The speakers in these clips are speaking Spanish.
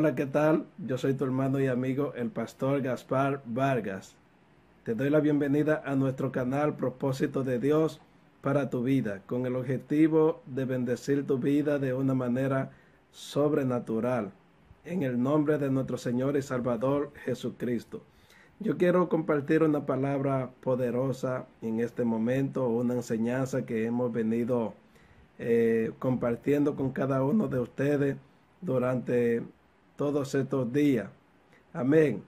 Hola, ¿qué tal? Yo soy tu hermano y amigo, el pastor Gaspar Vargas. Te doy la bienvenida a nuestro canal Propósito de Dios para tu vida, con el objetivo de bendecir tu vida de una manera sobrenatural, en el nombre de nuestro Señor y Salvador Jesucristo. Yo quiero compartir una palabra poderosa en este momento, una enseñanza que hemos venido eh, compartiendo con cada uno de ustedes durante todos estos días. Amén.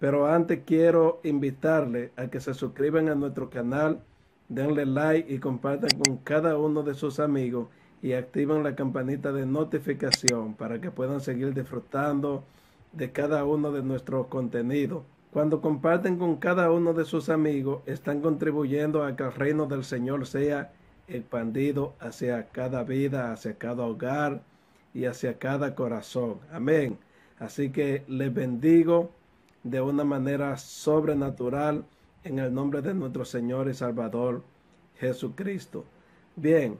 Pero antes quiero invitarle a que se suscriban a nuestro canal, denle like y compartan con cada uno de sus amigos y activen la campanita de notificación para que puedan seguir disfrutando de cada uno de nuestros contenidos. Cuando comparten con cada uno de sus amigos, están contribuyendo a que el reino del Señor sea expandido hacia cada vida, hacia cada hogar y hacia cada corazón. Amén. Así que les bendigo de una manera sobrenatural en el nombre de nuestro Señor y Salvador Jesucristo. Bien,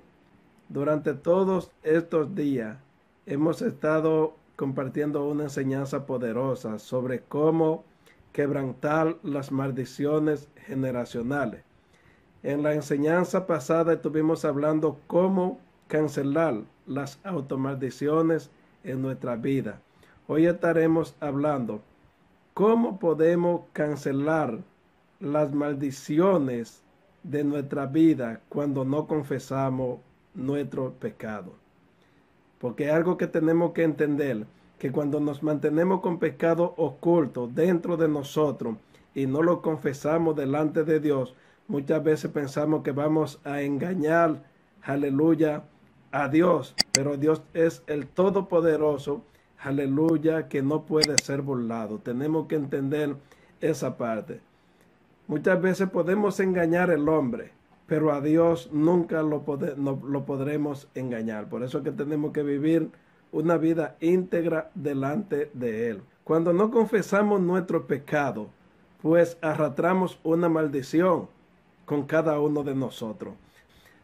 durante todos estos días hemos estado compartiendo una enseñanza poderosa sobre cómo quebrantar las maldiciones generacionales. En la enseñanza pasada estuvimos hablando cómo cancelar las automaldiciones en nuestra vida. Hoy estaremos hablando cómo podemos cancelar las maldiciones de nuestra vida cuando no confesamos nuestro pecado. Porque algo que tenemos que entender, que cuando nos mantenemos con pecado oculto dentro de nosotros y no lo confesamos delante de Dios, muchas veces pensamos que vamos a engañar, aleluya, a Dios. Pero Dios es el Todopoderoso aleluya, que no puede ser burlado. Tenemos que entender esa parte. Muchas veces podemos engañar al hombre, pero a Dios nunca lo, lo podremos engañar. Por eso que tenemos que vivir una vida íntegra delante de Él. Cuando no confesamos nuestro pecado, pues arrastramos una maldición con cada uno de nosotros.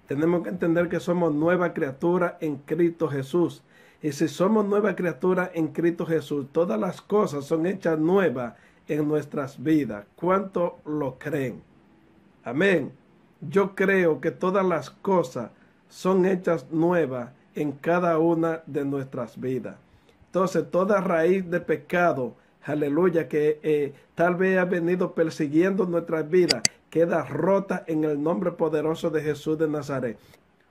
Tenemos que entender que somos nueva criatura en Cristo Jesús y si somos nueva criatura en Cristo Jesús, todas las cosas son hechas nuevas en nuestras vidas. ¿Cuánto lo creen? Amén. Yo creo que todas las cosas son hechas nuevas en cada una de nuestras vidas. Entonces, toda raíz de pecado, aleluya, que eh, tal vez ha venido persiguiendo nuestras vidas, queda rota en el nombre poderoso de Jesús de Nazaret.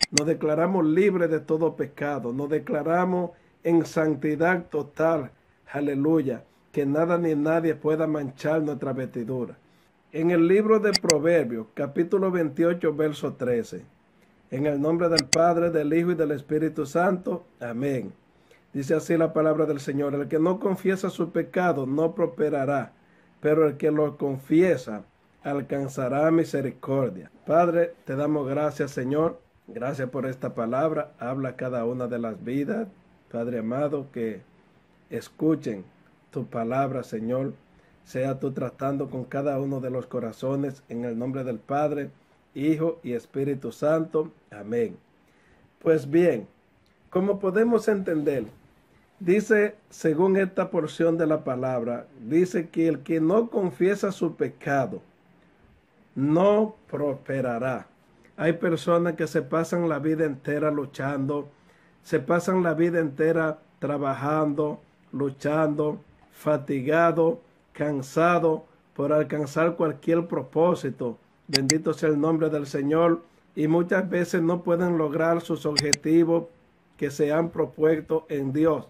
Nos declaramos libres de todo pecado. Nos declaramos en santidad total. Aleluya. Que nada ni nadie pueda manchar nuestra vestidura. En el libro de Proverbios, capítulo 28, verso 13. En el nombre del Padre, del Hijo y del Espíritu Santo. Amén. Dice así la palabra del Señor. El que no confiesa su pecado no prosperará, pero el que lo confiesa alcanzará misericordia. Padre, te damos gracias, Señor Gracias por esta palabra. Habla cada una de las vidas, Padre amado, que escuchen tu palabra, Señor. Sea tú tratando con cada uno de los corazones en el nombre del Padre, Hijo y Espíritu Santo. Amén. Pues bien, como podemos entender, dice, según esta porción de la palabra, dice que el que no confiesa su pecado no prosperará. Hay personas que se pasan la vida entera luchando, se pasan la vida entera trabajando, luchando, fatigado, cansado por alcanzar cualquier propósito. Bendito sea el nombre del Señor. Y muchas veces no pueden lograr sus objetivos que se han propuesto en Dios.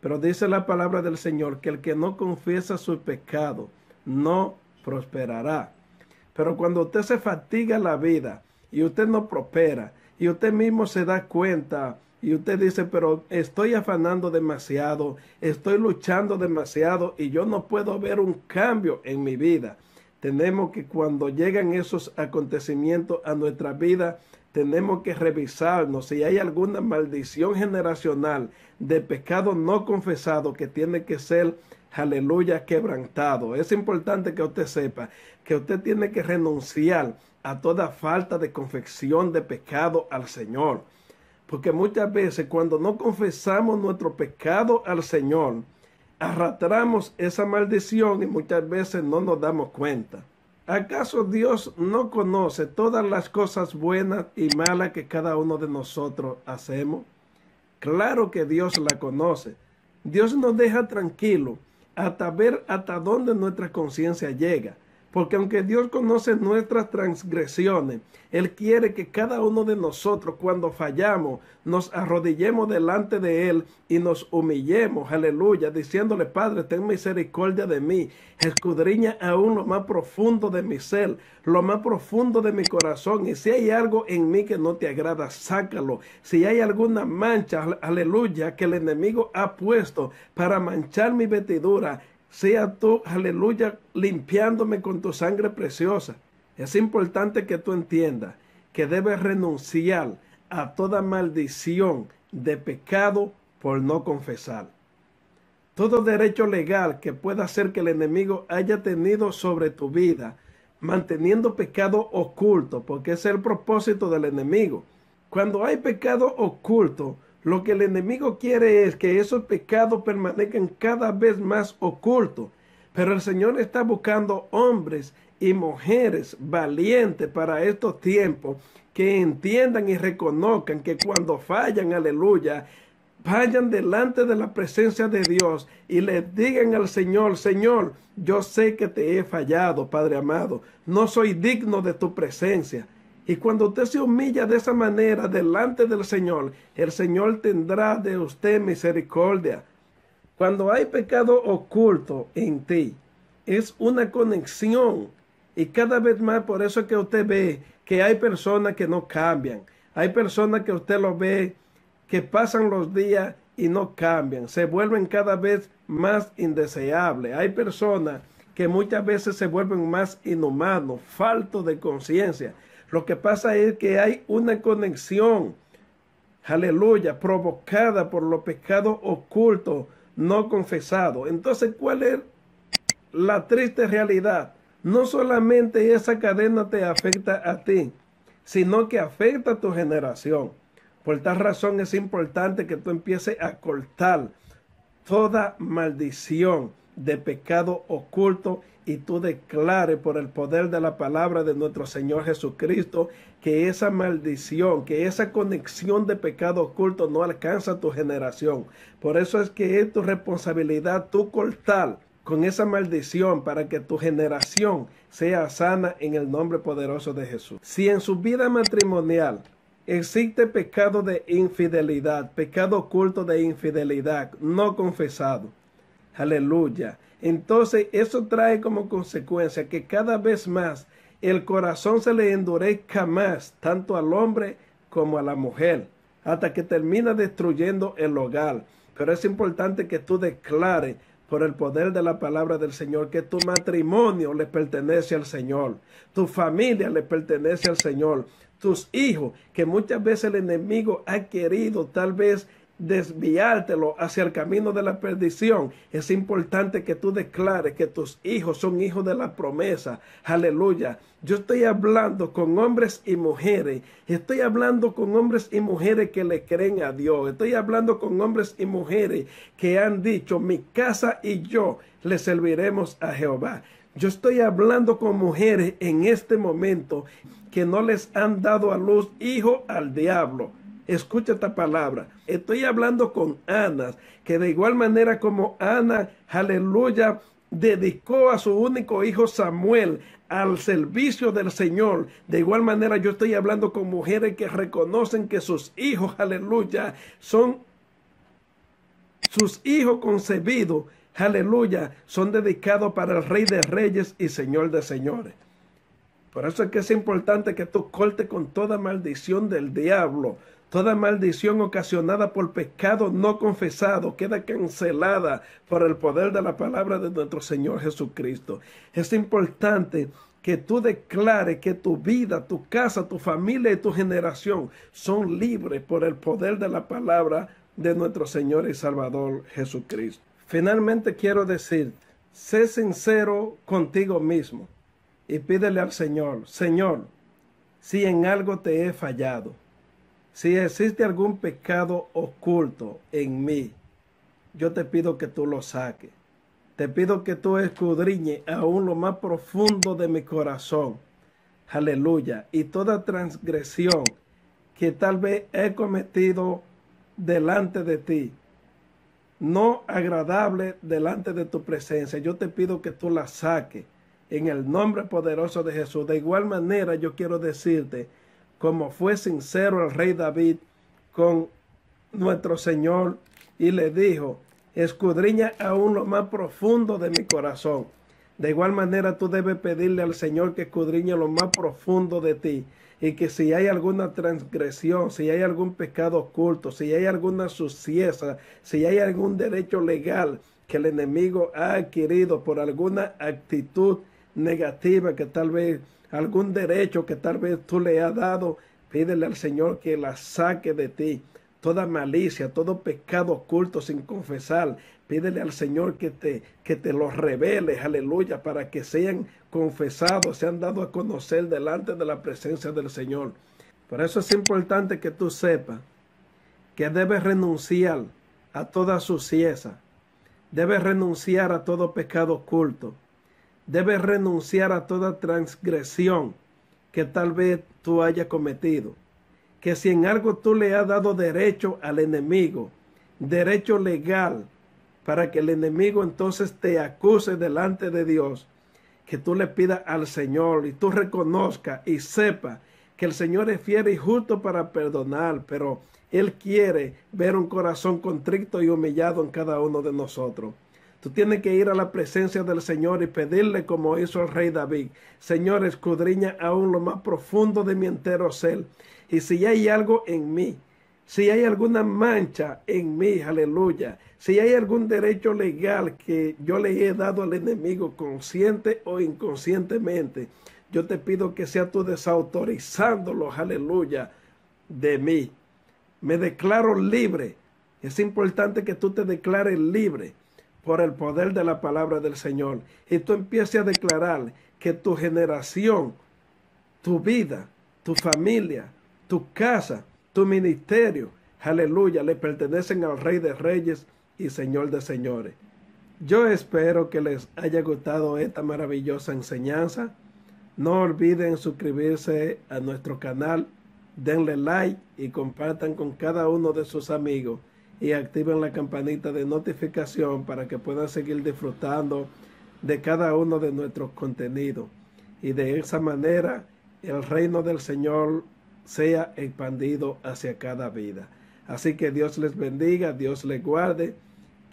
Pero dice la palabra del Señor que el que no confiesa su pecado no prosperará. Pero cuando usted se fatiga la vida, y usted no prospera y usted mismo se da cuenta y usted dice, pero estoy afanando demasiado, estoy luchando demasiado y yo no puedo ver un cambio en mi vida. Tenemos que cuando llegan esos acontecimientos a nuestra vida, tenemos que revisarnos si hay alguna maldición generacional de pecado no confesado que tiene que ser, aleluya, quebrantado. Es importante que usted sepa que usted tiene que renunciar a toda falta de confección de pecado al Señor. Porque muchas veces cuando no confesamos nuestro pecado al Señor, arrastramos esa maldición y muchas veces no nos damos cuenta. ¿Acaso Dios no conoce todas las cosas buenas y malas que cada uno de nosotros hacemos? Claro que Dios la conoce. Dios nos deja tranquilo hasta ver hasta dónde nuestra conciencia llega. Porque aunque Dios conoce nuestras transgresiones, Él quiere que cada uno de nosotros cuando fallamos nos arrodillemos delante de Él y nos humillemos, aleluya, diciéndole, Padre, ten misericordia de mí, escudriña aún lo más profundo de mi ser, lo más profundo de mi corazón, y si hay algo en mí que no te agrada, sácalo. Si hay alguna mancha, aleluya, que el enemigo ha puesto para manchar mi vestidura, sea tú, aleluya, limpiándome con tu sangre preciosa. Es importante que tú entiendas que debes renunciar a toda maldición de pecado por no confesar. Todo derecho legal que pueda hacer que el enemigo haya tenido sobre tu vida, manteniendo pecado oculto, porque es el propósito del enemigo. Cuando hay pecado oculto, lo que el enemigo quiere es que esos pecados permanezcan cada vez más ocultos. Pero el Señor está buscando hombres y mujeres valientes para estos tiempos que entiendan y reconozcan que cuando fallan, aleluya, vayan delante de la presencia de Dios y le digan al Señor, Señor, yo sé que te he fallado, Padre amado, no soy digno de tu presencia. Y cuando usted se humilla de esa manera delante del Señor, el Señor tendrá de usted misericordia. Cuando hay pecado oculto en ti, es una conexión. Y cada vez más por eso es que usted ve que hay personas que no cambian. Hay personas que usted lo ve que pasan los días y no cambian. Se vuelven cada vez más indeseables. Hay personas que muchas veces se vuelven más inhumanos, faltos de conciencia. Lo que pasa es que hay una conexión, aleluya, provocada por los pecados ocultos, no confesados. Entonces, ¿cuál es la triste realidad? No solamente esa cadena te afecta a ti, sino que afecta a tu generación. Por tal razón es importante que tú empieces a cortar toda maldición de pecado oculto y tú declares por el poder de la palabra de nuestro Señor Jesucristo que esa maldición, que esa conexión de pecado oculto no alcanza tu generación. Por eso es que es tu responsabilidad tú cortar con esa maldición para que tu generación sea sana en el nombre poderoso de Jesús. Si en su vida matrimonial existe pecado de infidelidad, pecado oculto de infidelidad no confesado, aleluya, entonces eso trae como consecuencia que cada vez más el corazón se le endurezca más tanto al hombre como a la mujer, hasta que termina destruyendo el hogar. Pero es importante que tú declares por el poder de la palabra del Señor que tu matrimonio le pertenece al Señor, tu familia le pertenece al Señor, tus hijos, que muchas veces el enemigo ha querido tal vez desviártelo hacia el camino de la perdición, es importante que tú declares que tus hijos son hijos de la promesa. Aleluya. Yo estoy hablando con hombres y mujeres. Estoy hablando con hombres y mujeres que le creen a Dios. Estoy hablando con hombres y mujeres que han dicho, mi casa y yo le serviremos a Jehová. Yo estoy hablando con mujeres en este momento que no les han dado a luz hijo al diablo Escucha esta palabra. Estoy hablando con Ana, que de igual manera como Ana, aleluya, dedicó a su único hijo Samuel al servicio del Señor. De igual manera yo estoy hablando con mujeres que reconocen que sus hijos, aleluya, son sus hijos concebidos, aleluya, son dedicados para el Rey de Reyes y Señor de Señores. Por eso es que es importante que tú cortes con toda maldición del diablo, Toda maldición ocasionada por pecado no confesado queda cancelada por el poder de la palabra de nuestro Señor Jesucristo. Es importante que tú declares que tu vida, tu casa, tu familia y tu generación son libres por el poder de la palabra de nuestro Señor y Salvador Jesucristo. Finalmente quiero decir, sé sincero contigo mismo y pídele al Señor, Señor, si en algo te he fallado, si existe algún pecado oculto en mí, yo te pido que tú lo saques. Te pido que tú escudriñes aún lo más profundo de mi corazón. Aleluya. Y toda transgresión que tal vez he cometido delante de ti, no agradable delante de tu presencia, yo te pido que tú la saques en el nombre poderoso de Jesús. De igual manera yo quiero decirte, como fue sincero el rey David con nuestro Señor y le dijo, escudriña aún lo más profundo de mi corazón. De igual manera tú debes pedirle al Señor que escudriñe lo más profundo de ti y que si hay alguna transgresión, si hay algún pecado oculto, si hay alguna suciedad, si hay algún derecho legal que el enemigo ha adquirido por alguna actitud negativa que tal vez algún derecho que tal vez tú le has dado, pídele al Señor que la saque de ti toda malicia, todo pecado oculto sin confesar. Pídele al Señor que te, que te los revele, aleluya, para que sean confesados, sean dados a conocer delante de la presencia del Señor. Por eso es importante que tú sepas que debes renunciar a toda suciedad, debes renunciar a todo pecado oculto, debes renunciar a toda transgresión que tal vez tú hayas cometido que si en algo tú le has dado derecho al enemigo, derecho legal, para que el enemigo entonces te acuse delante de Dios, que tú le pidas al Señor y tú reconozca y sepa que el Señor es fiel y justo para perdonar, pero Él quiere ver un corazón contrito y humillado en cada uno de nosotros. Tú tienes que ir a la presencia del Señor y pedirle como hizo el rey David. Señor, escudriña aún lo más profundo de mi entero ser. Y si hay algo en mí, si hay alguna mancha en mí, aleluya, si hay algún derecho legal que yo le he dado al enemigo consciente o inconscientemente, yo te pido que sea tú desautorizándolo, aleluya, de mí. Me declaro libre. Es importante que tú te declares libre por el poder de la palabra del Señor. Y tú empieces a declarar que tu generación, tu vida, tu familia, tu casa, tu ministerio, aleluya, le pertenecen al Rey de Reyes y Señor de Señores. Yo espero que les haya gustado esta maravillosa enseñanza. No olviden suscribirse a nuestro canal, denle like y compartan con cada uno de sus amigos y activen la campanita de notificación para que puedan seguir disfrutando de cada uno de nuestros contenidos. Y de esa manera el reino del Señor sea expandido hacia cada vida. Así que Dios les bendiga, Dios les guarde.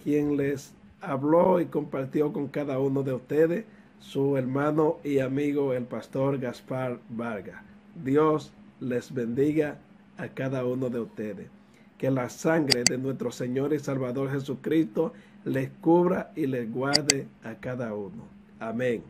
Quien les habló y compartió con cada uno de ustedes, su hermano y amigo el pastor Gaspar Vargas. Dios les bendiga a cada uno de ustedes que la sangre de nuestro Señor y Salvador Jesucristo les cubra y les guarde a cada uno. Amén.